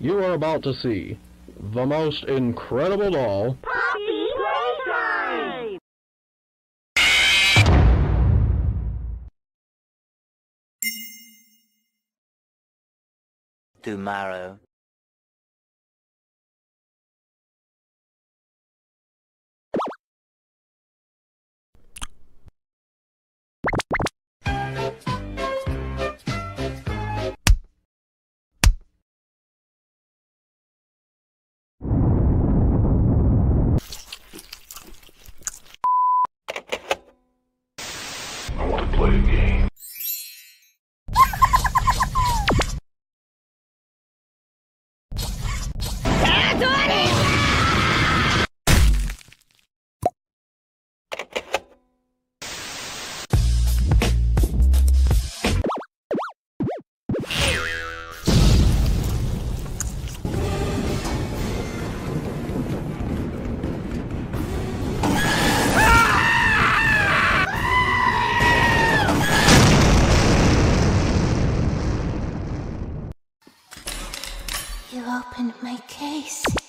You are about to see the most incredible doll Poppy Playtime! tomorrow. Play a game. You opened my case.